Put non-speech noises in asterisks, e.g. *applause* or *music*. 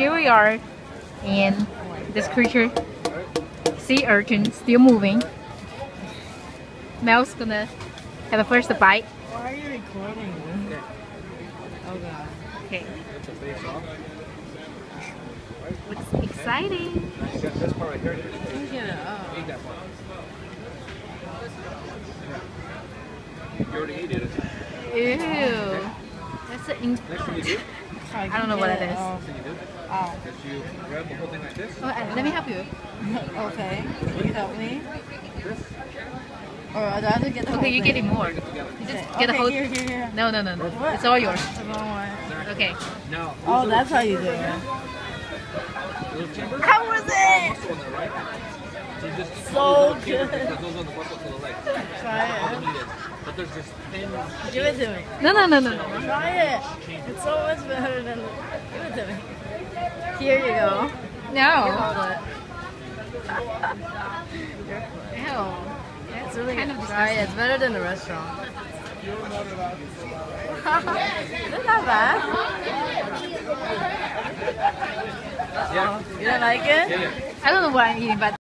here we are and this creature sea urchin still moving Mel's gonna have a first bite Why are you recording? Oh god. okay That's a face off. looks exciting You got this part right here. Look. Oh. Eat that part. You already ate it. ew that's an Next thing you do, I don't know what it is. Oh. next thing you do, oh. is you grab the whole thing like this. oh, uh, let me help you *laughs* okay. Can you help me? This. Or do I have to get the whole okay you're thing? getting more Get you just Okay, get a whole here, here, here. no no no no What? it's all yours The wrong one. okay No. Oh, that's how you do it. How was it? Muscle on the right. So you just So those good. Because those are the muscles to the leg. Try All it. needed. But there's this thin. Give it to me. no no no no no Try it. It's so much better than. Give it to me. Here you go. no Hold it. ew It's really kind good. of Try it. It's better than the restaurant. *laughs* Isn't that bad? Yeah. You don't like it? Yeah, yeah. I don't know what I'm eating but